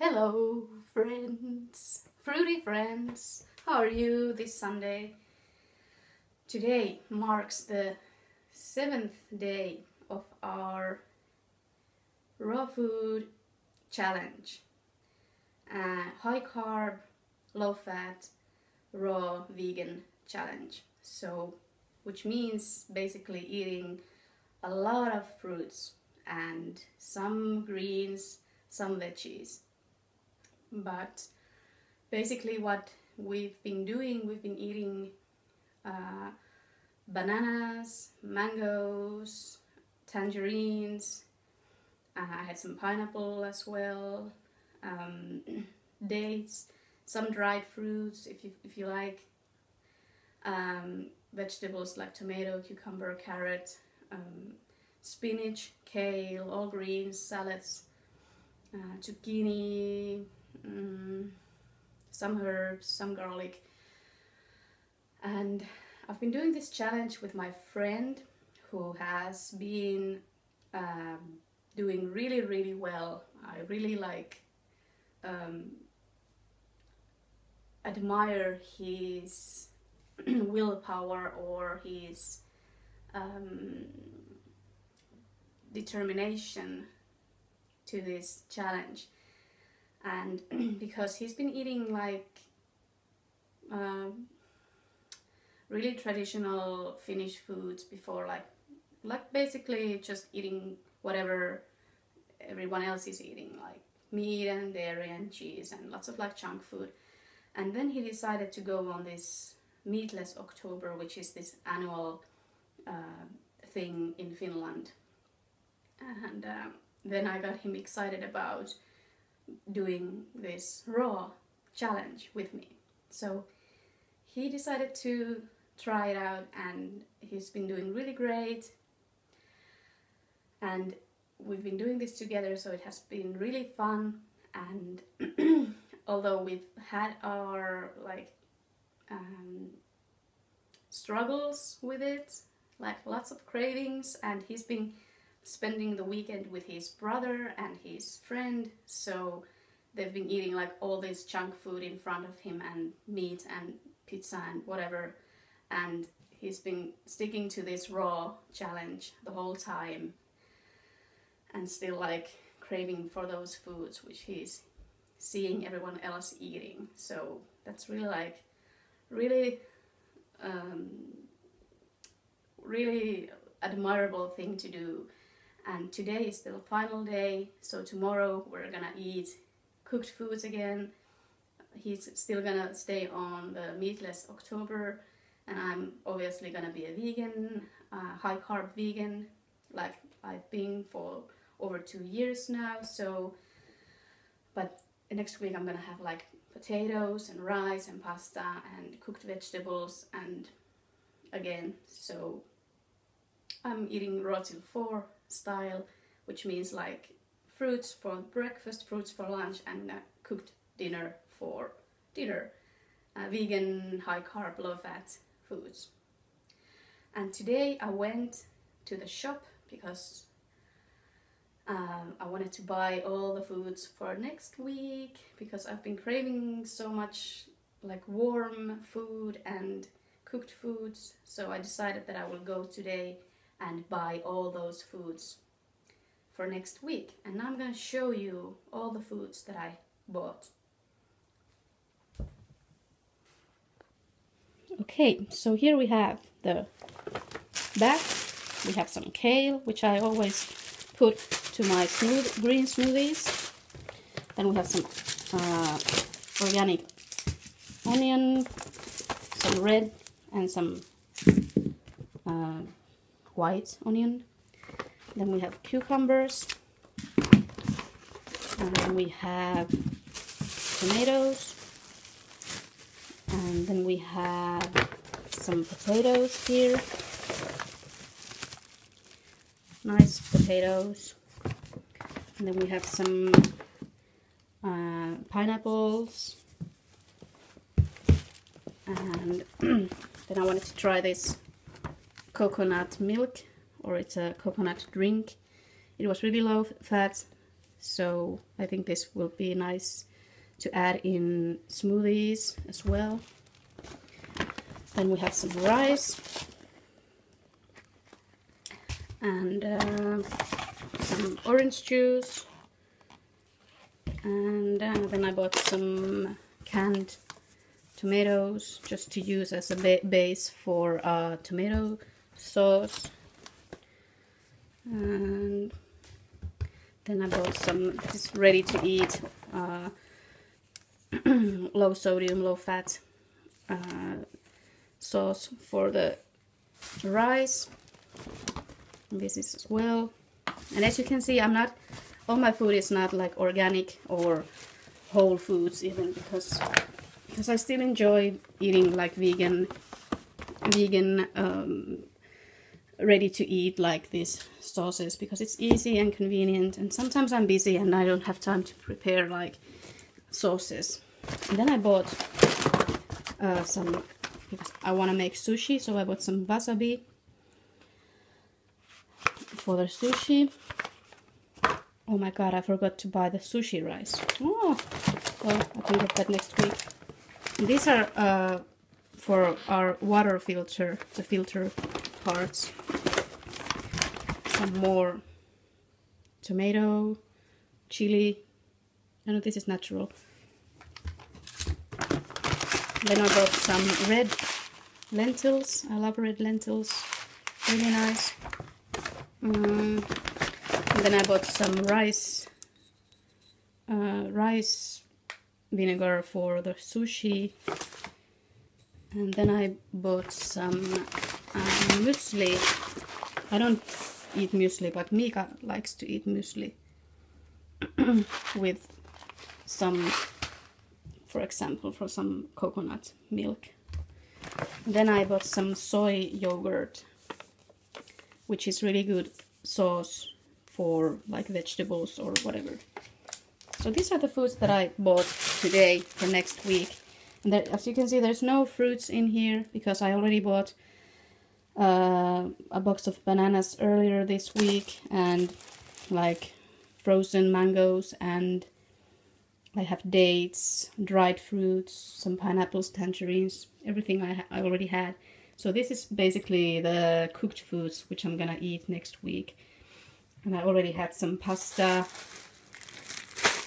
Hello, friends, fruity friends. How are you this Sunday? Today marks the seventh day of our raw food challenge. Uh, high carb, low fat, raw vegan challenge. So, which means basically eating a lot of fruits and some greens, some veggies. But basically, what we've been doing, we've been eating uh, bananas, mangoes, tangerines. Uh, I had some pineapple as well, um, dates, some dried fruits if you if you like. Um, vegetables like tomato, cucumber, carrot, um, spinach, kale, all greens, salads, uh, zucchini, um, some herbs, some garlic. And I've been doing this challenge with my friend who has been um, doing really, really well. I really like um, admire his willpower or his um, determination to this challenge and because he's been eating like um, really traditional Finnish foods before like like basically just eating whatever everyone else is eating like meat and dairy and cheese and lots of like junk food. And then he decided to go on this meatless october which is this annual uh, thing in finland. And um, then i got him excited about doing this raw challenge with me. So he decided to try it out and he's been doing really great. And we've been doing this together so it has been really fun. And although we've had our like um, struggles with it like lots of cravings and he's been spending the weekend with his brother and his friend. So they've been eating like all this junk food in front of him and meat and pizza and whatever. And he's been sticking to this raw challenge the whole time and still like craving for those foods which he's seeing everyone else eating. So that's really like really um, really admirable thing to do and today is the final day so tomorrow we're gonna eat cooked foods again. He's still gonna stay on the meatless october and i'm obviously gonna be a vegan uh, high carb vegan like i've been for over two years now so but next week i'm gonna have like potatoes and rice and pasta and cooked vegetables and again so i'm eating raw till four style which means like fruits for breakfast fruits for lunch and cooked dinner for dinner uh, vegan high carb low fat foods and today i went to the shop because um, I wanted to buy all the foods for next week because I've been craving so much like warm food and cooked foods. So I decided that I will go today and buy all those foods for next week. And I'm going to show you all the foods that I bought. Okay, so here we have the back. We have some kale, which I always put to my smooth green smoothies. Then we have some uh, organic onion, some red and some uh, white onion. Then we have cucumbers. And then we have tomatoes. And then we have some potatoes here. Nice potatoes. And then we have some uh, pineapples. And then I wanted to try this coconut milk or it's a coconut drink. It was really low fat so I think this will be nice to add in smoothies as well. Then we have some rice and uh, some orange juice and uh, then I bought some canned tomatoes just to use as a ba base for uh, tomato sauce. And then I bought some just ready to eat uh, low sodium low fat uh, sauce for the rice. This is as well. And as you can see I'm not all my food is not like organic or whole foods even because because I still enjoy eating like vegan vegan um, ready to eat like these sauces because it's easy and convenient and sometimes I'm busy and I don't have time to prepare like sauces and then I bought uh, some because I want to make sushi so I bought some wasabi for the sushi Oh my god, I forgot to buy the sushi rice. Oh, well, I can get that next week. These are uh, for our water filter, the filter parts. Some more tomato, chili. I know this is natural. Then I bought some red lentils. I love red lentils. Really nice. Mm. And then I bought some rice, uh, rice vinegar for the sushi. And then I bought some uh, muesli. I don't eat muesli, but Mika likes to eat muesli with some, for example, for some coconut milk. Then I bought some soy yogurt, which is really good sauce for like vegetables or whatever. So these are the foods that I bought today for next week. And there, as you can see, there's no fruits in here because I already bought uh, a box of bananas earlier this week and like frozen mangoes and I have dates, dried fruits, some pineapples, tangerines, everything I, I already had. So this is basically the cooked foods which I'm gonna eat next week and I already had some pasta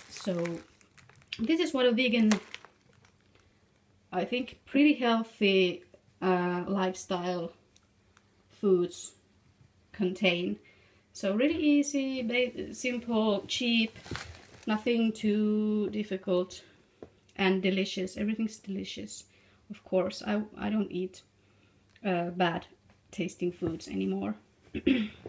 so this is what a vegan I think pretty healthy uh, lifestyle foods contain. So really easy simple cheap nothing too difficult and delicious. Everything's delicious. Of course I, I don't eat uh, bad tasting foods anymore